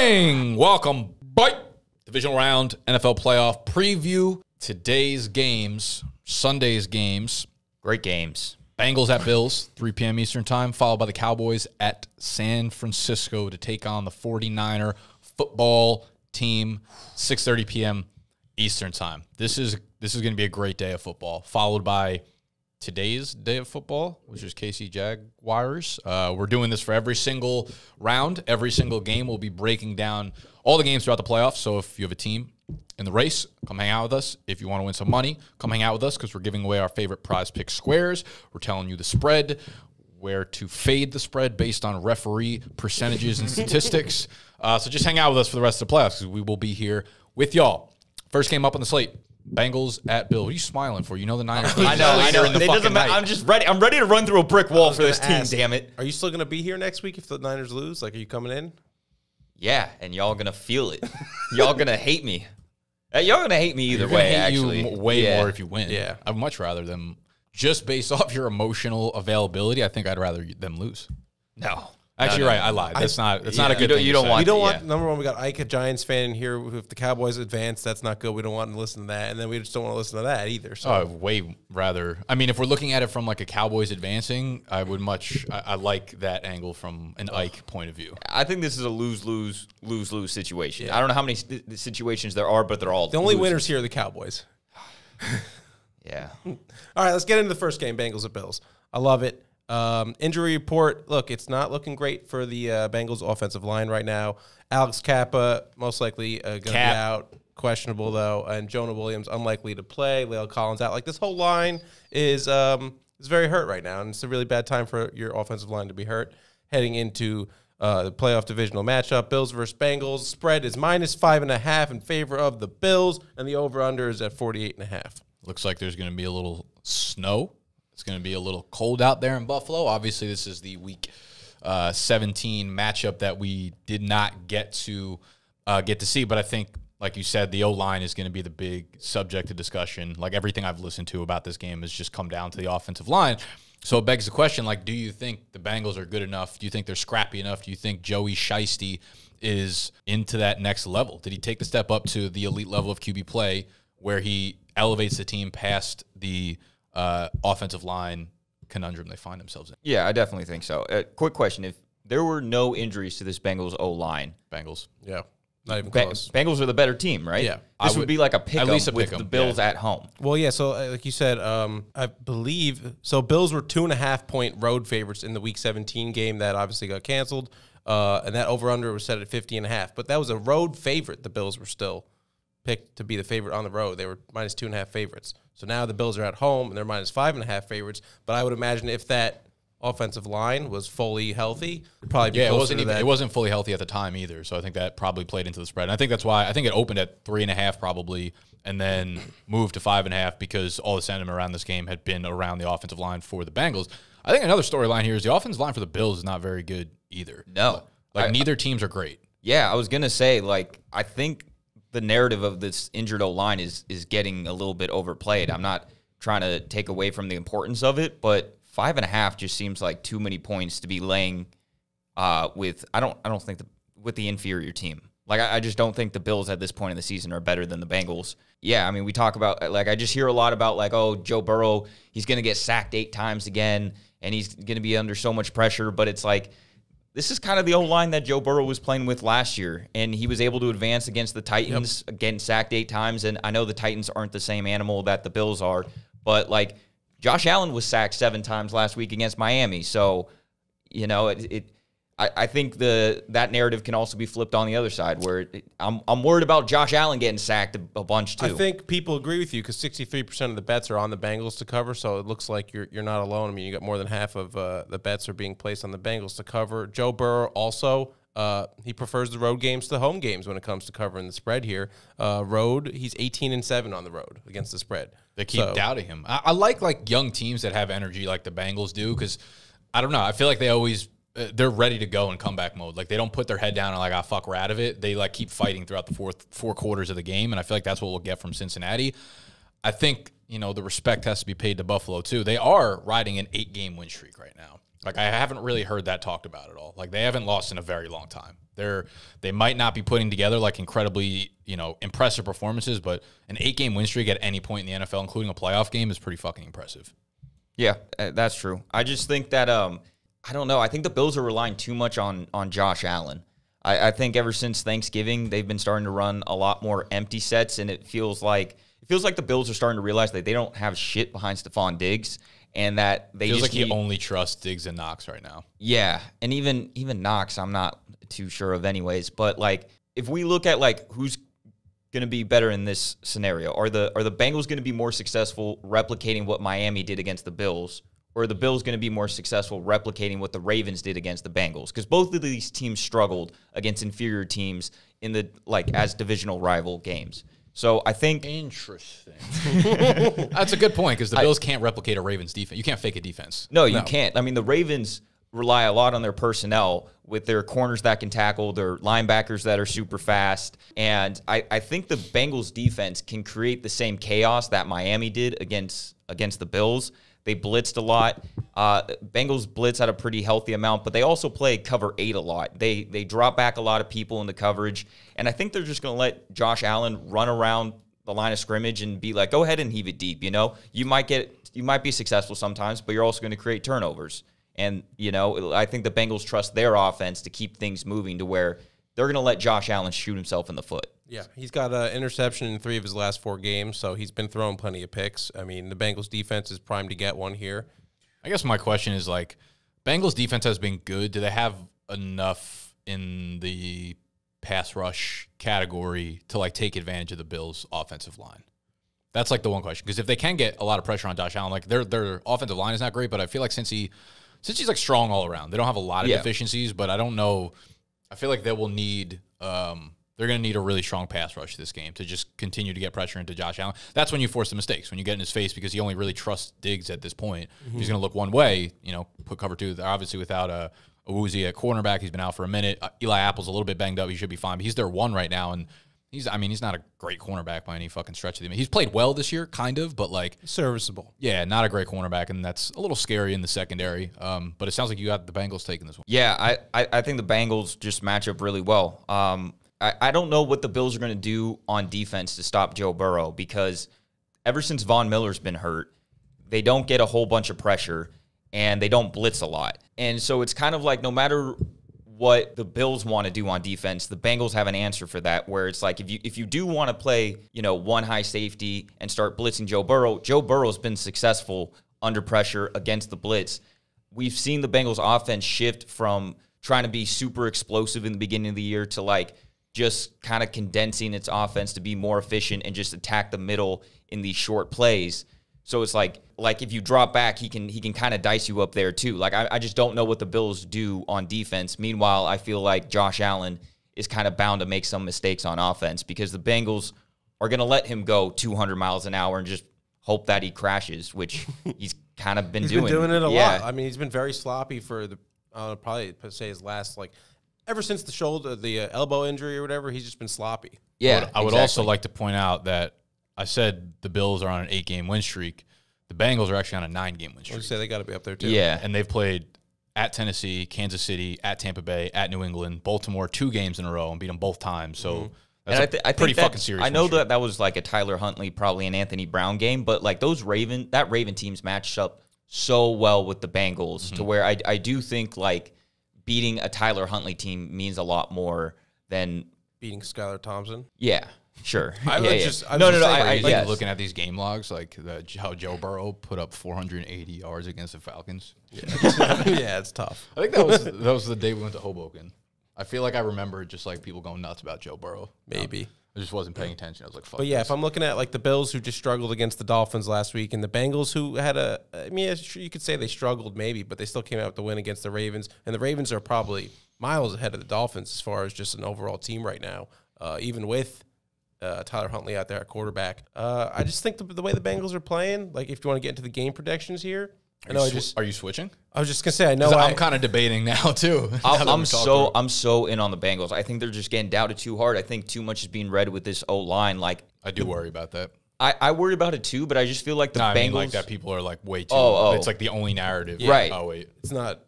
morning. Welcome, bite. Divisional round NFL playoff preview. Today's games, Sunday's games. Great games. Bengals at Bills, 3 p.m. Eastern Time, followed by the Cowboys at San Francisco to take on the 49er football team, 6:30 p.m. Eastern Time. This is this is going to be a great day of football, followed by today's day of football, which is KC Jaguars. Uh, we're doing this for every single round, every single game. We'll be breaking down all the games throughout the playoffs. So if you have a team in the race, come hang out with us. If you want to win some money, come hang out with us because we're giving away our favorite prize pick squares. We're telling you the spread, where to fade the spread based on referee percentages and statistics. Uh, so just hang out with us for the rest of the playoffs because we will be here with y'all. First game up on the slate. Bengals at Bill. What are you smiling for? You know the Niners. I know, I know. In the it doesn't matter. I'm just ready. I'm ready to run through a brick wall for this gonna team. ask, Damn it. Are you still going to be here next week if the Niners lose? Like, are you coming in? Yeah, and y'all gonna feel it. y'all gonna hate me. Uh, Y'all gonna hate me either They're way. hate Actually, you way Yeah. more if you win. Yeah. I'd much rather them just based off your emotional availability. I think I'd rather them lose. No, Actually, No, no, right. I lied. That's not. That's not a You good don't- thing. you don't want- we don't yeah. want number one. We got Ike, a Giants fan in here. If the Cowboys advance, that's not good. We don't want to listen to that, and then we just don't want to listen to that either. So Oh, way rather. I mean, if we're looking at it from like a Cowboys advancing, I would much. I, I like that angle from an Ike point of view. I think this is a lose lose lose lose situation. I don't know how many st- situations there are, but they're all the only losers. winners here are the Cowboys. Yeah, All right, let's get into the first game, Bengals at Bills. I love it. Um, injury report. Look, it's not looking great for the uh, Bengals offensive line right now. Alex Cappa most likely uh, going to be out, questionable though, and Jonah Williams unlikely to play. La'el Collins out. Like this whole line is um, is very hurt right now, and it's a really bad time for your offensive line to be hurt heading into. Uh, the playoff divisional matchup, Bills versus Bengals. Spread is minus five and a half in favor of the Bills, and the over/under is at forty-eight and a half. Looks like there's going to be a little snow. It's going to be a little cold out there in Buffalo. Obviously, this is the week uh, 17 matchup that we did not get to uh, get to see. But I think, like you said, the O line is going to be the big subject of discussion. Like everything I've listened to about this game has just come down to the offensive line. So it begs the question: like, do you think the Bengals are good enough? Do you think they're scrappy enough? Do you think Joey Shiesty is into that next level? Did he take the step up to the elite level of QB play where he elevates the team past the uh, offensive line conundrum they find themselves in? yeah, I definitely think so. Uh, quick question: If there were no injuries to this Bengals O line, Bengals. Yeah, not even Ba- close. Bengals are the better team, right? Yeah. I this would, would- be like a pick at pick least a with pick'em, the Bills yeah. at home. Well, yeah. So, uh, like you said, um, I believe so. Bills were two and a half point road favorites in the Week 17 game that obviously got canceled, uh, and that over under was set at 50 and a half. But that was a road favorite. The Bills were still picked to be the favorite on the road. They were minus two and a half favorites. So now the Bills are at home and they're minus five and a half favorites. But I would imagine if that offensive line was fully healthy, it'd probably be Yeah, it wasn't to even, it wasn't fully healthy at the time either. So I think that probably played into the spread. And I think that's why I think it opened at three and a half probably, and then moved to five and a half because all the sentiment around this game had been around the offensive line for the Bengals. I think another storyline here is the offensive line for the Bills is not very good either. No. like I- neither teams are great. Yeah, I was gonna say like I think the narrative of this injured O line is is getting a little bit overplayed. I'm not trying to take away from the importance of it, but five and a half just seems like too many points to be laying uh, with. I don't I don't think the with the inferior team. Like I, I just don't think the Bills at this point in the season are better than the Bengals. Yeah, I mean we talk about like I just hear a lot about like oh Joe Burrow he's gonna get sacked eight times again and he's gonna be under so much pressure, but it's like this is kind of the old line that Joe Burrow was playing with last year, and he was able to advance against the Titans, getting sacked eight times. And I know the Titans aren't the same animal that the Bills are, but like Josh Allen was sacked seven times last week against Miami. So, you know, it, it I, I think the that narrative can also be flipped on the other side, where it, I'm I'm worried about Josh Allen getting sacked a, a bunch too. I think people agree with you because 63% of the bets are on the Bengals to cover. So it looks like you're you're not alone. I mean, you got more than half of uh, the bets are being placed on the Bengals to cover. Joe Burrow also. Uh, he prefers the road games to the home games when it comes to covering the spread here. Uh, road, he's 18 and 7 on the road against the spread. They keep So- doubting him. I, I like like young teams that have energy like the Bengals do because I don't know. I feel like they always they're ready to go in comeback mode. Like they don't put their head down and like I fuck we're out of it. They like keep fighting throughout the fourth four quarters of the game, and I feel like that's what we'll get from Cincinnati. I think you know the respect has to be paid to Buffalo too. They are riding an eight game win streak right now. Like I haven't really heard that talked about at all. Like they haven't lost in a very long time. They're they might not be putting together like incredibly you know impressive performances, but an eight game win streak at any point in the NFL, including a playoff game, is pretty fucking impressive. Yeah, uh, that's true. I just think that um, I don't know. I think the Bills are relying too much on on Josh Allen. I, I think ever since Thanksgiving, they've been starting to run a lot more empty sets, and it feels like it feels like the Bills are starting to realize that they don't have shit behind Stefon Diggs, and that they Feels just like he need- only trusts Diggs and Knox right now. yeah, and even even Knox, I'm not too sure of, anyways. But like, if we look at like who's going to be better in this scenario, are the are the Bengals going to be more successful replicating what Miami did against the Bills, or are the Bills going to be more successful replicating what the Ravens did against the Bengals? Because both of these teams struggled against inferior teams in the like as divisional rival games. So I think Interesting. That's a good point because the Bills can't replicate a Ravens defense. You can't fake a defense. No, you can't. I mean, the Ravens rely a lot on their personnel with their corners that can tackle, their linebackers that are super fast. And I, I think the Bengals defense can create the same chaos that Miami did against against the Bills. They blitzed a lot. Uh, Bengals blitz at a pretty healthy amount, but they also play cover eight a lot. They they drop back a lot of people in the coverage, and I think they're just going to let Josh Allen run around the line of scrimmage and be like, go ahead and heave it deep. You know, you might get you might be successful sometimes, but you're also going to create turnovers. And you know, I think the Bengals trust their offense to keep things moving to where they're going to let Josh Allen shoot himself in the foot. Yeah, he's got an interception in three of his last four games, so he's been throwing plenty of picks. I mean, the Bengals defense is primed to get one here. I guess my question is like, Bengals defense has been good. Do they have enough in the pass rush category to like take advantage of the Bills' offensive line? That's like the one question because if they can get a lot of pressure on Josh Allen, like their their offensive line is not great, but I feel like since he since he's like strong all around, they don't have a lot of Yeah. deficiencies. But I don't know. I feel like they will need. um they're going to need a really strong pass rush this game to just continue to get pressure into Josh Allen. That's when you force the mistakes when you get in his face because he only really trusts Diggs at this point. He's going to look one way, you know, put cover two. They're obviously without a, Awuzie at cornerback, he's been out for a minute. Uh, Eli Apple's a little bit banged up. He should be fine. But he's their one right now, and he's I mean he's not a great cornerback by any fucking stretch of the. He's played well this year, kind of, but like Serviceable. yeah, not a great cornerback, and that's a little scary in the secondary. Um, but it sounds like you got the Bengals taking this one. Yeah, I, I, I think the Bengals just match up really well. Um, I, I don't know what the Bills are going to do on defense to stop Joe Burrow because ever since Von Miller's been hurt, they don't get a whole bunch of pressure and they don't blitz a lot. And so it's kind of like no matter what the Bills want to do on defense, the Bengals have an answer for that. Where it's like if you if you do want to play, you know, one high safety and start blitzing Joe Burrow, Joe Burrow's been successful under pressure against the blitz. We've seen the Bengals offense shift from trying to be super explosive in the beginning of the year to like just kind of condensing its offense to be more efficient and just attack the middle in these short plays. So it's like like if you drop back, he can he can kind of dice you up there too. Like I, I just don't know what the Bills do on defense. Meanwhile, I feel like Josh Allen is kind of bound to make some mistakes on offense because the Bengals are going to let him go 200 miles an hour and just hope that he crashes, which he's kind of been He's doing. been doing it a Yeah. lot. I mean, he's been very sloppy for the uh, probably say his last like ever since the shoulder, the uh, elbow injury or whatever. He's just been sloppy. yeah, I would, I would also like to point out that I said the Bills are on an eight game win streak. The Bengals are actually on a nine game win I streak. would say they got to be up there too. Yeah, And they've played at Tennessee, Kansas City, at Tampa Bay, at New England, Baltimore two games in a row and beat them both times. So that's Mm-hmm. and I, a th- I pretty think that- fucking serious. I know that that was like a Tyler Huntley, probably an Anthony Brown game, but like those Raven, that Raven teams matched up so well with the Bengals Mm-hmm. to where I, I do think like beating a Tyler Huntley team means a lot more than beating Skylar Thompson. yeah, sure. I yeah, was yeah. just- I was no, no, just no. saying, I, I, like, like yes. looking at these game logs, like the, how Joe Burrow put up 480 yards against the Falcons. yeah, it's tough. I think that was that was the day we went to Hoboken. I feel like I remember just like people going nuts about Joe Burrow. Maybe. I just wasn't paying attention. I was like, fuck. But yeah, this. if I'm looking at like the Bills who just struggled against the Dolphins last week, and the Bengals who had a, I mean, you could say they struggled maybe, but they still came out with the win against the Ravens, and the Ravens are probably miles ahead of the Dolphins as far as just an overall team right now, uh, even with. Uh, Tyler Huntley out there at quarterback. Uh, I just think the, the way the Bengals are playing, like if you want to get into the game predictions here, I Are know you I just, are you switching? I was just gonna say, I know. I, I'm kind of debating now too. now I'm, I'm we're talking so about. I'm so in on the Bengals. I think they're just getting doubted too hard. I think too much is being read with this O line. Like I do worry about that. I, I worry about it too, but I just feel like the No, I Bengals mean like that people are like way too. Oh, oh. It's like the only narrative. Right. Oh wait. It's not.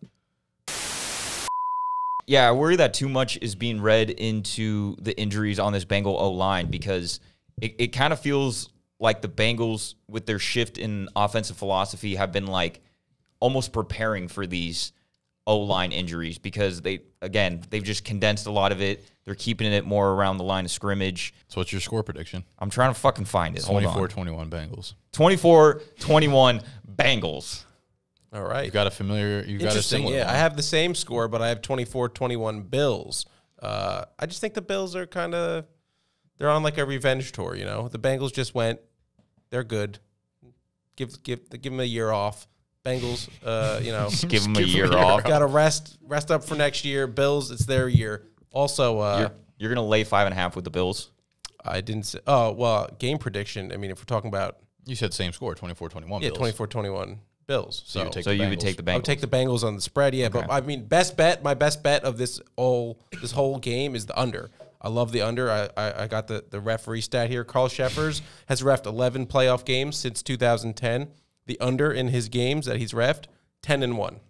Yeah, I worry that too much is being read into the injuries on this Bengal O line because it, it kind of feels like the Bengals, with their shift in offensive philosophy, have been like almost preparing for these O line injuries because they, again, they've just condensed a lot of it. They're keeping it more around the line of scrimmage. So what's your score prediction? I'm trying to fucking find it. Hold 24 on. 21 Bengals. 24 21 Bengals. All right. You got a familiar. You got a similar. Yeah, one. I have the same score, but I have 24-21 Bills. Uh, I just think the Bills are kind of they're on like a revenge tour. You know, the Bengals just went. They're good. Give give give them a year off. Bengals, uh, you know, Give them a give 'em year a year off. got to rest rest up for next year. Bills, it's their year. Also, uh, You're, you're going to lay five and a half with the Bills. I didn't say. Oh well, game prediction. I mean, if we're talking about You said same score 24 21. yeah, 24-21 Bills. So you would take So the you would Bengals. take the I Bengals. would take the Bengals on the spread. Yeah, but I mean, best bet. My best bet of this whole this whole game is the under. I love the under. I I, I got the the referee stat here. Carl Cheffers has refed 11 playoff games since 2010. The under in his games that he's refed 10 and one.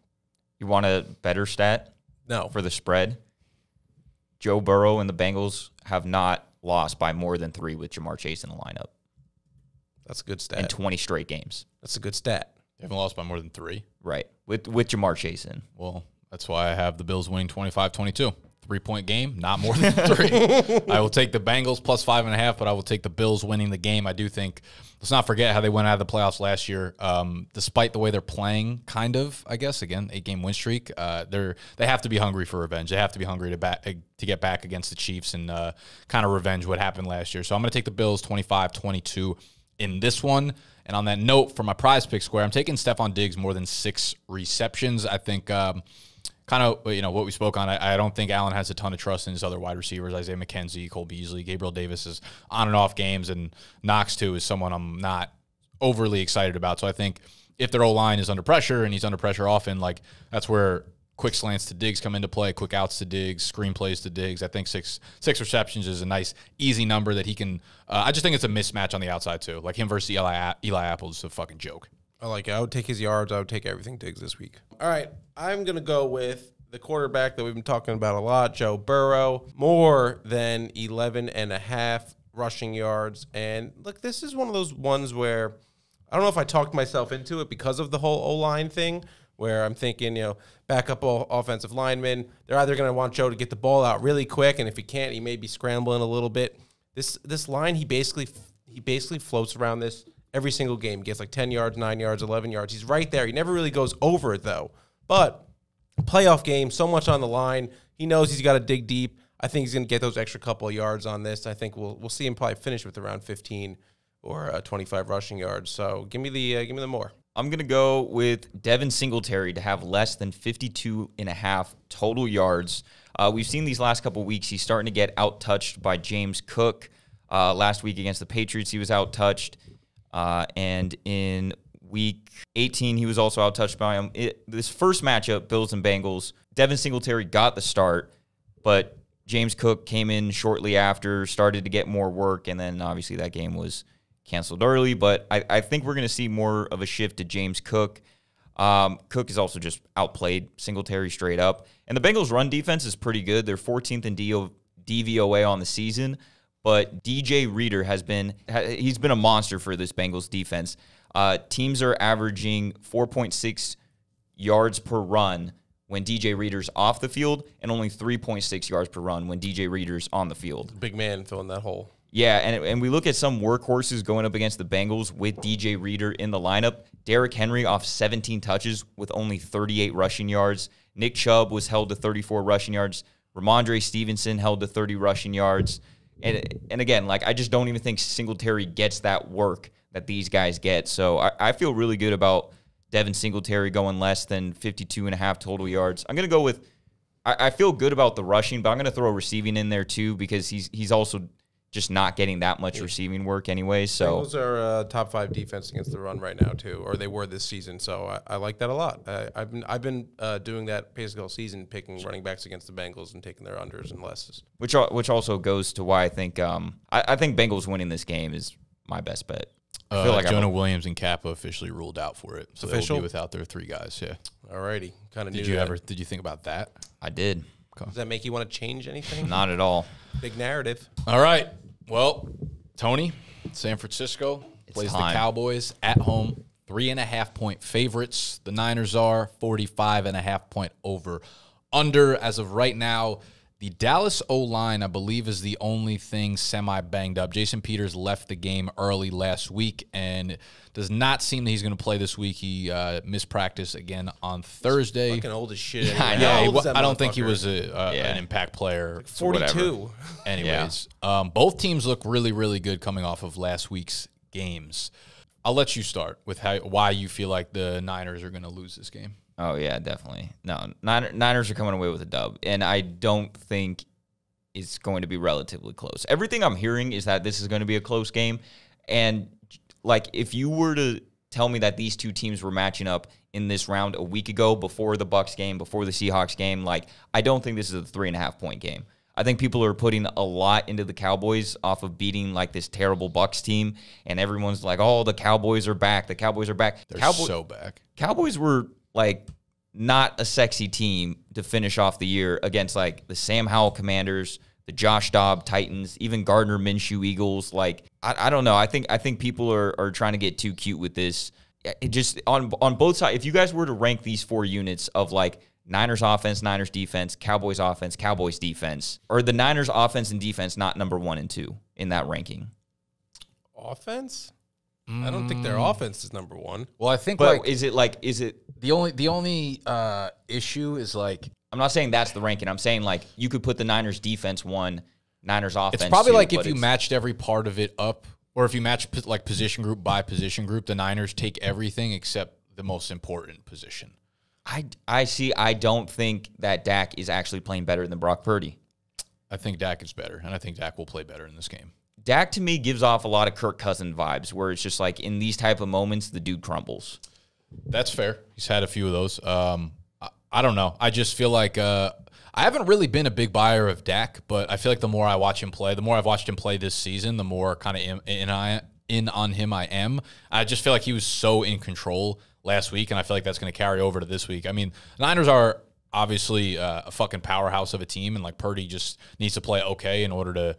You want a better stat No, for the spread? Joe Burrow and the Bengals have not lost by more than three with Ja'Marr Chase in the lineup that's a good in stat. 20 straight games. That's a good stat. They haven't lost by more than three. Right. With with Ja'Marr Chase in. Well, that's why I have the Bills winning 25 22. Three point game, not more than three. I will take the Bengals plus five and a half, but I will take the Bills winning the game. I do think, let's not forget how they went out of the playoffs last year. Um, despite the way they're playing, kind of, I guess, again, eight game win streak, uh, they're, they have to be hungry for revenge. They have to be hungry to, back, to get back against the Chiefs and uh, kind of revenge what happened last year. So I'm going to take the Bills 25 22 in this one. And on that note, for my prize pick square, I'm taking Stefon Diggs more than six receptions. I think um, kind of you know what we spoke on. I, I don't think Allen has a ton of trust in his other wide receivers, Isaiah McKenzie, Cole Beasley, Gabriel Davis is on and off games, and Knox too is someone I'm not overly excited about. So I think if their O line is under pressure and he's under pressure often, like that's where quick slants to Diggs come into play, quick outs to Diggs, screen plays to Diggs. I think six six receptions is a nice easy number that he can. Uh, I just think it's a mismatch on the outside too. Like him versus Eli Eli Apple is a fucking joke. I like it. I would take his yards. I would take everything Diggs this week. All right. I'm going to go with the quarterback that we've been talking about a lot, Joe Burrow, more than 11 and a half rushing yards. And look, this is one of those ones where I don't know if I talked myself into it because of the whole O line thing, where I'm thinking, you know, backup offensive linemen, they're either going to want Joe to get the ball out really quick, and if he can't, he may be scrambling a little bit. This this line, he basically he basically floats around this every single game. He Gets like 10 yards, 9 yards, 11 yards. He's right there. He never really goes over it though. But playoff game, so much on the line. He knows he's got to dig deep. I think he's going to get those extra couple of yards on this. I think we'll we'll see him probably finish with around 15 or uh, 25 rushing yards. So give me the uh, give me the more. I'm going to go with Devin Singletary to have less than 52 and a half total yards. Uh, we've seen these last couple weeks, he's starting to get out touched by James Cook. Uh, last week against the Patriots, he was out touched. Uh, and in week 18, he was also out touched by him. It, this first matchup, Bills and Bengals, Devin Singletary got the start, but James Cook came in shortly after, started to get more work, and then obviously that game was canceled early. But I, I think we're going to see more of a shift to James Cook. Um, Cook is also just outplayed Singletary straight up. And the Bengals' run defense is pretty good. They're 14th in DVOA on the season. But DJ Reader has been he's been a monster for this Bengals defense. Uh, teams are averaging 4.6 yards per run when DJ Reader's off the field, and only 3.6 yards per run when DJ Reader's on the field. Big man filling that hole. Yeah, and, and we look at some workhorses going up against the Bengals with DJ Reader in the lineup. Derrick Henry off 17 touches with only 38 rushing yards. Nick Chubb was held to 34 rushing yards. Rhamondre Stevenson held to 30 rushing yards. And and again, like I just don't even think Singletary gets that work that these guys get. So I, I feel really good about Devin Singletary going less than 52 and a half total yards. I'm gonna go with I, I feel good about the rushing, but I'm gonna throw receiving in there too because he's he's also just not getting that much receiving work anyway. So Bengals are uh, top five defense against the run right now too, or they were this season. So I, I like that a lot. I, I've been I've been uh, doing that basically all season, picking running backs against the Bengals and taking their unders and lesses. which which also goes to why I think um I, I think Bengals winning this game is my best bet. I feel like I'm- Jonah Williams and Cappa officially ruled out for it, so they will be without their three guys. Yeah. Alrighty, kind of. Did you ever? Did you think about that? I did. Does that make you want to change anything? Not at all. Big narrative. All right. Well, Tony, San Francisco plays time. the Cowboys at home. Three and a half point favorites. The Niners are 45 and a half point over under. As of right now, the Dallas O line, I believe, is the only thing semi banged up. Jason Peters left the game early last week and does not seem that he's going to play this week. He uh, missed practice again on Thursday. Fucking old as shit. I anyway. know. Yeah, he old wa- is that I don't think he was a, uh, Yeah. an impact player. Forty-two. Anyways, um, both teams look really, really good coming off of last week's games. I'll let you start with how why you feel like the Niners are going to lose this game. Oh yeah, definitely. No, Niners are coming away with a dub, and I don't think it's going to be relatively close. Everything I'm hearing is that this is going to be a close game, and like if you were to tell me that these two teams were matching up in this round a week ago, before the Bucks game, before the Seahawks game, like I don't think this is a three and a half point game. I think people are putting a lot into the Cowboys off of beating like this terrible Bucks team, and everyone's like, "Oh, the Cowboys are back. The Cowboys are back." They're Cowboy- so back. Cowboys were like not a sexy team to finish off the year against like the Sam Howell Commanders, the Josh Dobb Titans, even Gardner Minshew Eagles. Like I, I don't know. I think I think people are are trying to get too cute with this. It just on on both sides. If you guys were to rank these four units of like Niners offense, Niners defense, Cowboys offense, Cowboys defense, or the Niners offense and defense not number one and two in that ranking. Offense. I don't think their offense is number one. Well, I think But like is it like is it the only the only uh, issue is like I'm not saying that's the ranking. I'm saying like you could put the Niners defense one, Niners offense. it's probably two, like if but you it's- matched every part of it up, or if you match p- like position group by position group, the Niners take everything except the most important position. I I see. I don't think that Dak is actually playing better than Brock Purdy. I think Dak is better, and I think Dak will play better in this game. Dak to me gives off a lot of Kirk Cousin vibes, where it's just like in these type of moments, the dude crumbles. That's fair. He's had a few of those. Um, I, I don't know. I just feel like uh, I haven't really been a big buyer of Dak, but I feel like the more I watch him play, the more I've watched him play this season, the more kind of in, in I in on him I am. I just feel like he was so in control last week, and I feel like that's going to carry over to this week. I mean, Niners are obviously uh, a fucking powerhouse of a team, and like Purdy just needs to play okay in order to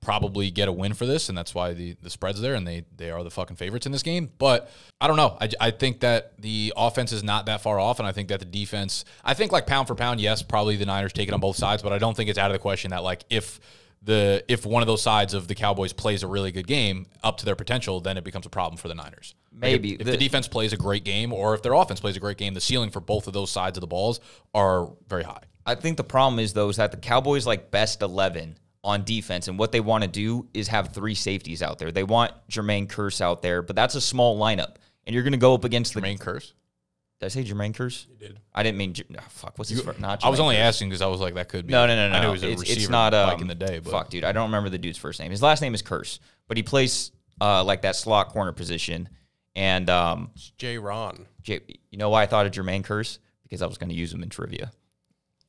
probably get a win for this, and that's why the, the spread's there, and they they are the fucking favorites in this game. But I don't know. I, I think that the offense is not that far off, and I think that the defense. I think like pound for pound, yes, probably the Niners take it on both sides, but I don't think it's out of the question that like if the if one of those sides of the Cowboys plays a really good game up to their potential, then it becomes a problem for the Niners. Like, Maybe. if, if The- the defense plays a great game, or if their offense plays a great game, the ceiling for both of those sides of the balls are very high. I think the problem is though is that the Cowboys like best eleven on defense, and what they want to do is have three safeties out there. They want Jermaine Kearse out there, but that's a small lineup, and you're going to go up against the. Main curse. Did I say Jermaine Kearse? You did. I didn't mean. Oh, fuck. What's his? fir- Not. I was only Kearse. asking because I was like, that could be. No, no, no, no. I knew he was a it's, receiver it's not back um, in the day, but fuck, dude, I don't remember the dude's first name. His last name is Kearse, but he plays uh, like that slot corner position. And um, J. Ron. J- you know why I thought of Jermaine Kearse? Because I was going to use him in trivia.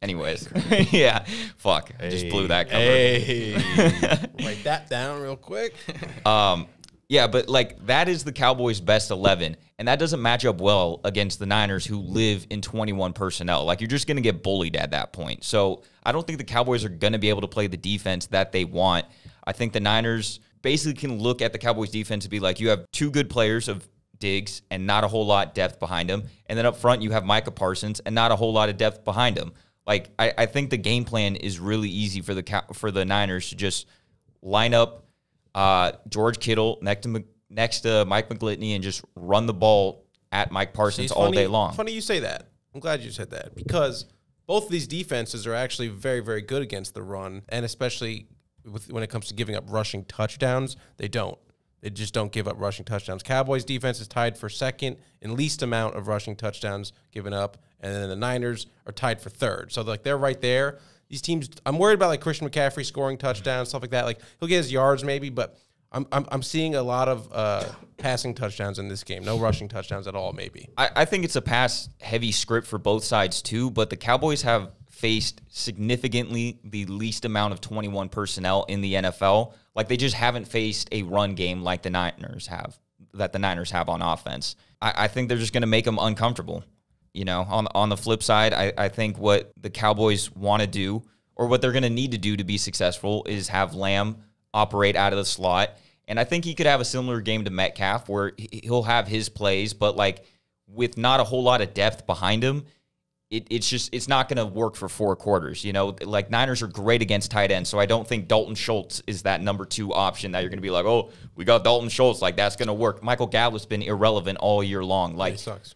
Anyways, yeah, fuck, I just blew that cover. Hey. Write that down real quick. Um, yeah, but like that is the Cowboys' best eleven, and that doesn't match up well against the Niners, who live in twenty-one personnel. Like you're just going to get bullied at that point. So I don't think the Cowboys are going to be able to play the defense that they want. I think the Niners basically can look at the Cowboys' defense and be like, you have two good players of Diggs and not a whole lot depth behind him, and then up front you have Micah Parsons and not a whole lot of depth behind him. Like I, I think the game plan is really easy for the for the Niners to just line up uh, George Kittle next to next to Mike McGlinchey and just run the ball at Mike Parsons It's all funny- day long. Funny you say that. I'm glad you said that because both of these defenses are actually very, very good against the run, and especially with, when it comes to giving up rushing touchdowns, they don't. They just don't give up rushing touchdowns. Cowboys defense is tied for second in least amount of rushing touchdowns given up, and then the Niners are tied for third. So like they're right there. These teams, I'm worried about like Christian McCaffrey scoring touchdowns, stuff like that. Like he'll get his yards maybe, but I'm I'm, I'm seeing a lot of uh, passing touchdowns in this game. No rushing touchdowns at all, maybe. I, I think it's a pass heavy script for both sides too, but the Cowboys have faced significantly the least amount of 21 personnel in the NFL. Like they just haven't faced a run game like the Niners have, that the Niners have on offense. I, I think they're just going to make them uncomfortable. You know, on on the flip side, I, I think what the Cowboys want to do, or what they're going to need to do to be successful, is have Lamb operate out of the slot. And I think he could have a similar game to Metcalf, where he'll have his plays, but like with not a whole lot of depth behind him, it, it's just it's not going to work for four quarters. You know, like Niners are great against tight ends, so I don't think Dalton Schultz is that number two option that you're going to be like, oh, we got Dalton Schultz, like that's going to work. Michael Gallup's been irrelevant all year long. Like He sucks.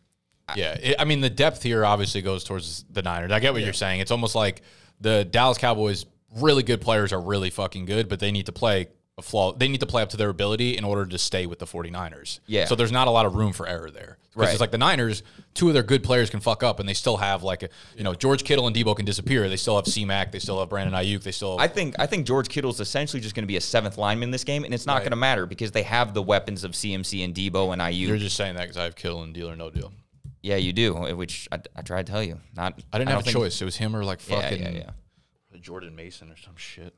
Yeah, it, I mean the depth here obviously goes towards the Niners. I get what you're saying. It's almost like the Dallas Cowboys really good players are really fucking good, but they need to play a flaw. They need to play up to their ability in order to stay with the 49ers. Yeah. So there's not a lot of room for error there. Because Right. it's like the Niners, two of their good players can fuck up and they still have like a, you know, George Kittle and Deebo can disappear. They still have C-Mac, they still have Brandon Aiyuk, they still I think I think George Kittle's essentially just going to be a seventh lineman this game, and it's not going to matter because they have the weapons of CMC and Deebo and Aiyuk. You're just saying that because I have Kittle and deal or no deal. yeah, you do, which I, I tried to tell you. Not I didn't don't have a think- choice. It was him or like Yeah, fucking yeah, yeah. Jordan Mason or some shit.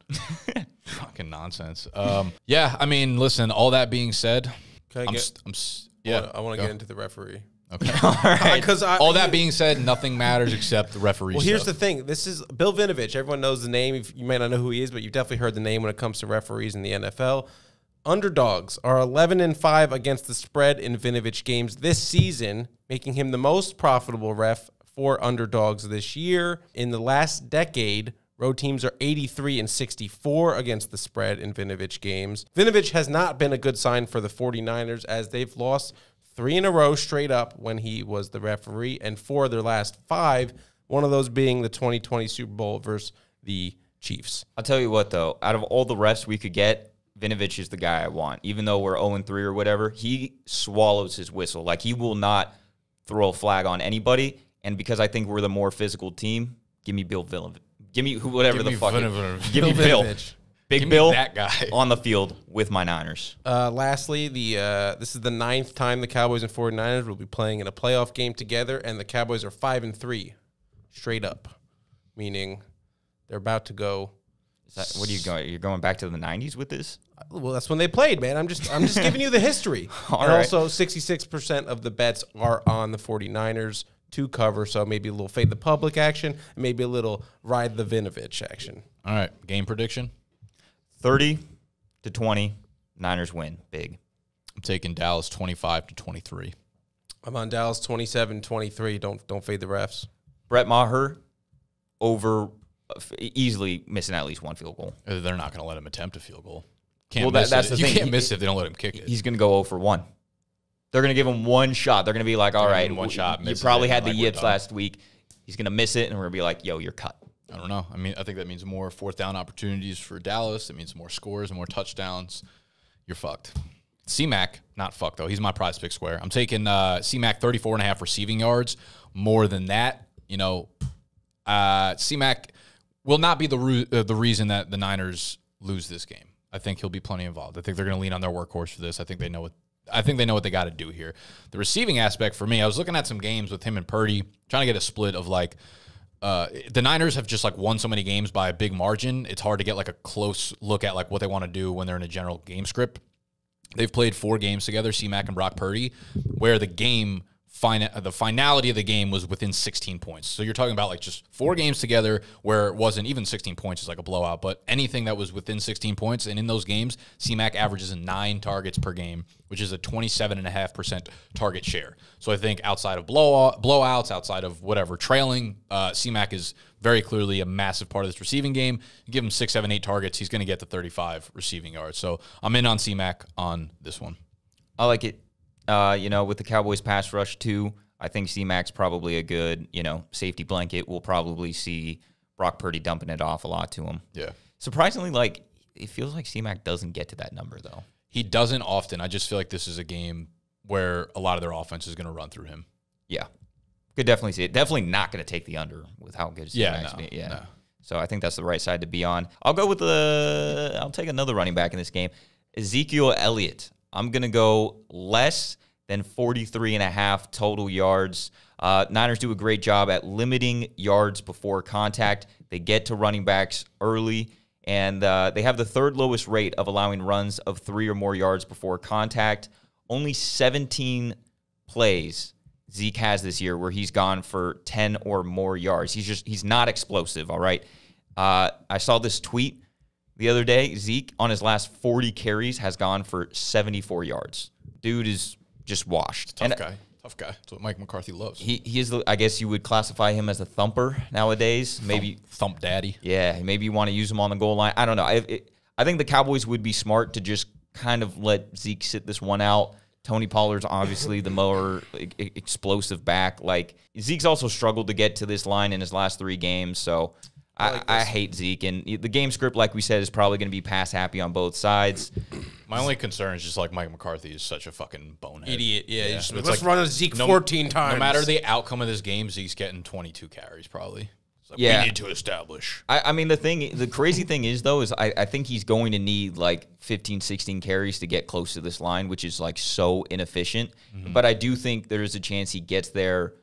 fucking nonsense. Um, yeah, I mean, listen. All that being said, Can I I'm, get- st- I'm s- I yeah. I want to get into the referee. Okay. Because I, all that being said, nothing matters except the referee. Well, here's the thing. This is Bill Vinovich. Everyone knows the name. If- You may not know who he is, but you've definitely heard the name when it comes to referees in the NFL. Underdogs are 11 and 5 against the spread in Vinovich games this season, making him the most profitable ref for underdogs this year. In the last decade, road teams are 83 and 64 against the spread in Vinovich games. Vinovich has not been a good sign for the 49ers as they've lost three in a row straight up when he was the referee, and four of their last five, one of those being the 2020 Super Bowl versus the Chiefs. I'll tell you what, though, out of all the refs we could get, Vinovich is the guy I want. Even though we're 0 3 or whatever, he swallows his whistle. Like, he will not throw a flag on anybody. And because I think we're the more physical team, give me Bill Vinovich. Give me who- whatever Give the fuck. it- Vinovich. Give me Bill Bill. Vinovich. Big Give me Bill that guy. on the field with my Niners. Uh, lastly, the uh, this is the ninth time the Cowboys and 49ers will be playing in a playoff game together, and the Cowboys are five and three, straight up, meaning they're about to go. Is that, what are you going? You're going back to the 90s with this? Well, that's when they played, man. I'm just I'm just giving you the history. All and right. also, 66% of the bets are on the 49ers to cover, so maybe a little fade the public action, maybe a little ride the Vinovich action. All right, game prediction. 30 to 20, Niners win. Big. I'm taking Dallas 25 to 23. I'm on Dallas 27-23. Don't don't fade the refs. Brett Maher over uh, easily missing at least one field goal. Uh, They're not going to let him attempt a field goal. Can't Well, that- that's it. the You thing. can't He- miss it if they don't let him kick it. He's going to go 0 for 1. They're going to give him one shot. They're going to be like, all right, one shot, You probably had the like, yips last week. He's going to miss it, and we're going to be like, yo, you're cut. I don't know. I mean, I think that means more fourth down opportunities for Dallas. It means more scores, and more touchdowns. You're fucked. C-Mac, not fucked though. He's my prize pick square. I'm taking uh, C-Mac 34 and a half receiving yards. More than that, you know, uh, C-Mac will not be the ru- uh, the reason that the Niners lose this game. I think he'll be plenty involved. I think they're going to lean on their workhorse for this. I think they know what I think they know what they got to do here. The receiving aspect for me, I was looking at some games with him and Purdy, trying to get a split of like uh, the Niners have just like won so many games by a big margin. It's hard to get like a close look at like what they want to do when they're in a general game script. They've played four games together, C-Mac and Brock Purdy, where the game fina- the finality of the game was within 16 points. So you're talking about like just four games together where it wasn't even 16 points is like a blowout, but anything that was within 16 points and in those games, C-Mac averages nine targets per game, which is a 27.5% target share. So I think outside of blowout, blowouts, outside of whatever trailing, uh, C-Mac is very clearly a massive part of this receiving game. You give him six, seven, eight targets, he's going to get the 35 receiving yards. So I'm in on C-Mac on this one. I like it. Uh, you know, with the Cowboys pass rush too, I think C-Mac's probably a good, you know, safety blanket. We'll probably see Brock Purdy dumping it off a lot to him. Yeah. Surprisingly, like it feels like C-Mac doesn't get to that number though. He doesn't often. I just feel like this is a game where a lot of their offense is going to run through him. Yeah, could definitely see it. Definitely not going to take the under with how good Yeah, C-Mac's no, been. Yeah. no. So I think that's the right side to be on. I'll go with the. I'll take another running back in this game, Ezekiel Elliott. I'm going to go less than 43 and a half total yards. Uh, Niners do a great job at limiting yards before contact. They get to running backs early, and uh, they have the third lowest rate of allowing runs of three or more yards before contact. Only 17 plays Zeke has this year where he's gone for 10 or more yards. He's just, he's not explosive, all right? Uh, I saw this tweet the other day. Zeke, on his last 40 carries, has gone for 74 yards. Dude is just washed. Tough And guy. Tough guy. That's what Mike McCarthy loves. He, he is, I guess you would classify him as a thumper nowadays. Maybe, Thump, thump daddy. yeah, maybe you want to use him on the goal line. I don't know. I, it, I think the Cowboys would be smart to just kind of let Zeke sit this one out. Tony Pollard's obviously the more explosive back. Like Zeke's also struggled to get to this line in his last three games, so I, I hate Zeke. And the game script, like we said, is probably going to be pass happy on both sides. My only concern is just like Mike McCarthy is such a fucking bonehead. Idiot. Yeah, he's just, let's like, run a Zeke no- 14 times. No matter the outcome of this game, Zeke's getting 22 carries probably. Like, Yeah. We need to establish. I, I mean, the thing, the crazy thing is, though, is I, I think he's going to need like 15, 16 carries to get close to this line, which is like so inefficient. Mm-hmm. But I do think there is a chance he gets there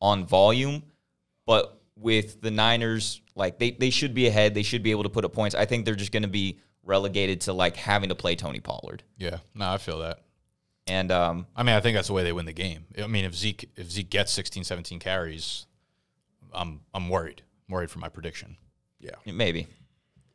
on volume. But with the Niners, like they, they should be ahead. They should be able to put up points. I think they're just going to be relegated to like having to play Tony Pollard. Yeah. No, I feel that. And um, I mean, I think that's the way they win the game. I mean, if Zeke if Zeke gets 16, 17 carries, I'm I'm worried. I'm worried for my prediction. Yeah. maybe.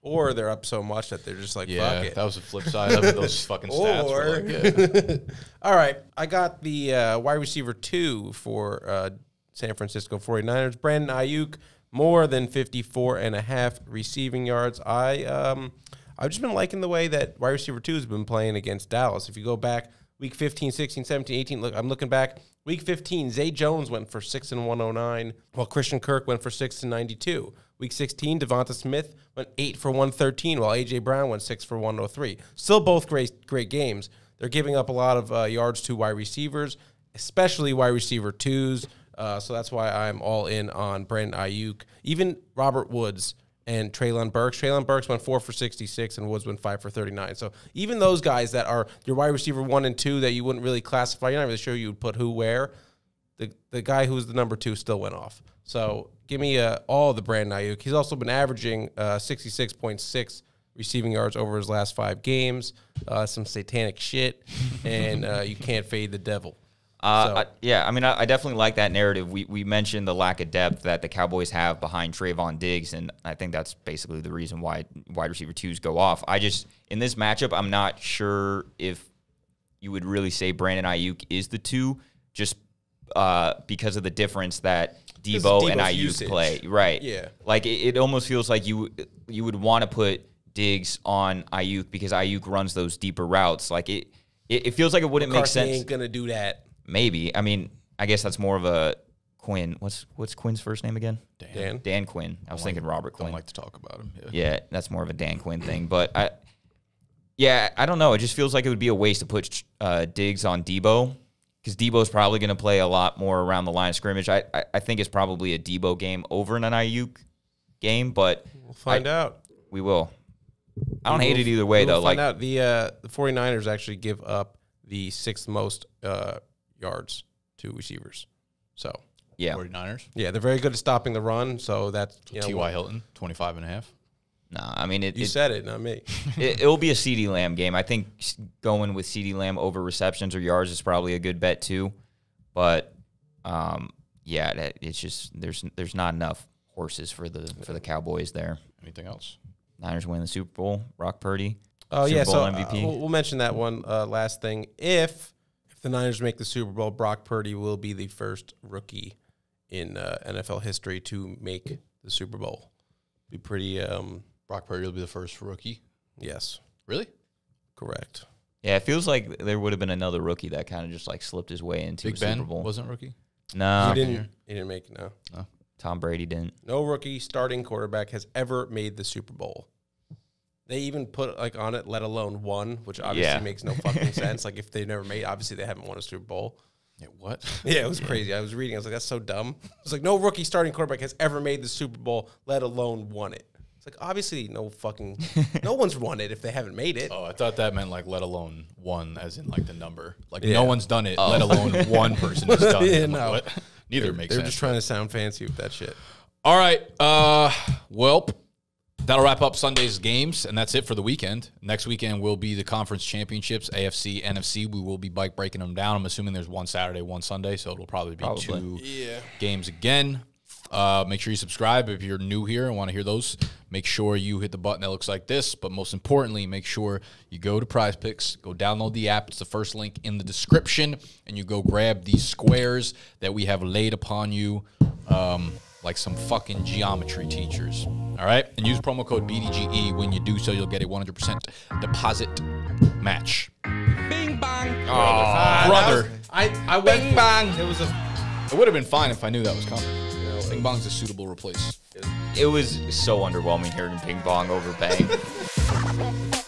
Or they're up so much that they're just like, Yeah, fuck it. that was the flip side of. Those fucking stats. were Or- like, yeah. All right. I got the uh, wide receiver two for uh, San Francisco 49ers. Brandon Aiyuk, more than 54 and a half receiving yards. I, um, I've just been liking the way that wide receiver two has been playing against Dallas. If you go back week 15, 16, 17, 18, look, I'm looking back. Week 15, Zay Jones went for 6 and 109, while Christian Kirk went for 6 and 92. Week 16, Devonta Smith went 8 for 113, while A.J. Brown went 6 for 103. Still both great, great games. They're giving up a lot of uh, yards to wide receivers, especially wide receiver twos. Uh, so that's why I'm all in on Brandon Aiyuk. Even Robert Woods and Treylon Burks. Treylon Burks went four for 66 and Woods went five for 39. So even those guys that are your wide receiver one and two that you wouldn't really classify, you're not really sure you would put who where. The, the guy who's the number two still went off. So give me uh, all the Brandon Aiyuk. He's also been averaging uh, 66.6 receiving yards over his last five games. Uh, some satanic shit, and uh, you can't fade the devil. Uh, So- I, yeah, I mean, I, I definitely like that narrative. We we mentioned the lack of depth that the Cowboys have behind Trevon Diggs, and I think that's basically the reason why wide receiver twos go off. I just in this matchup, I'm not sure if you would really say Brandon Aiyuk is the two, just uh, because of the difference that Deebo and Aiyuk usage. play. Right. Yeah. Like it, it almost feels like you you would want to put Diggs on Aiyuk because Aiyuk runs those deeper routes. Like it, it, feels like it wouldn't make sense. ain't gonna do that. Maybe. I mean, I guess that's more of a Quinn. What's what's Quinn's first name again? Dan. Dan Quinn. I was thinking Robert Don't Quinn. like to talk about him. Yeah. yeah, that's more of a Dan Quinn thing. But I, yeah, I don't know. It just feels like it would be a waste to put uh, Diggs on Deebo because Deebo's probably going to play a lot more around the line of scrimmage. I, I I think it's probably a Deebo game over an Aiyuk game, but We'll find out. we will. I don't We hate will- it either way we will though. Find Like out the uh, the 49ers actually give up the sixth most uh, yards to receivers. So yeah, 49ers. yeah, they're very good at stopping the run. So that's you know, T.Y. Hilton, 25 and a half. nah. I mean, it, You it, said it, not me. it, it'll be a CeeDee Lamb game. I think going with CeeDee Lamb over receptions or yards is probably a good bet too. But um, yeah, that, it's just there's there's not enough horses for the for the Cowboys there. Anything else? Niners win the Super Bowl. Brock Purdy. Oh Super yeah, Bowl so uh, MVP. we'll, we'll mention that one uh, last thing. If if the Niners make the Super Bowl, Brock Purdy will be the first rookie in uh, NFL history to make the Super Bowl. Be pretty. Um, Brock Purdy will be the first rookie. yes, Really? correct. Yeah, it feels like there would have been another rookie that kind of just like slipped his way into Big a Super Bowl. wasn't rookie. no, he didn't. He didn't make it. No, Tom Brady didn't. no rookie starting quarterback has ever made the Super Bowl. They even put like on it, let alone one, which obviously Yeah. makes no fucking sense. Like if they've never made, obviously they haven't won a Super Bowl. Yeah, what? Yeah, it was crazy. I was reading. I was like, that's so dumb. It's like no rookie starting quarterback has ever made the Super Bowl, let alone won it. It's like obviously no fucking no one's won it if they haven't made it. Oh, I thought that meant like let alone one, as in like the number. Like Yeah. no one's done it, let alone one person has done Yeah, it. I'm like, no. what? Neither makes sense. They're sense. just trying to sound fancy with that shit. All right. Uh, well, that'll wrap up Sunday's games, and that's it for the weekend. Next weekend will be the conference championships, AFC, NFC. We will be bike breaking them down. I'm assuming there's one Saturday, one Sunday, so it'll probably be Probably. two Yeah. games again. Uh, make sure you subscribe if you're new here and want to hear those. Make sure you hit the button that looks like this. But most importantly, make sure you go to Prize Picks, go download the app. It's the first link in the description, and you go grab these squares that we have laid upon you, um, like some fucking geometry teachers. All right, and use promo code BDGE. When you do so, you'll get a 100% deposit match. Bing bang. Oh, brother, I I went Bing bang. It was a it would have been fine if I knew that was coming. Bing bong's a suitable replace. It was so underwhelming hearing ping pong over bang.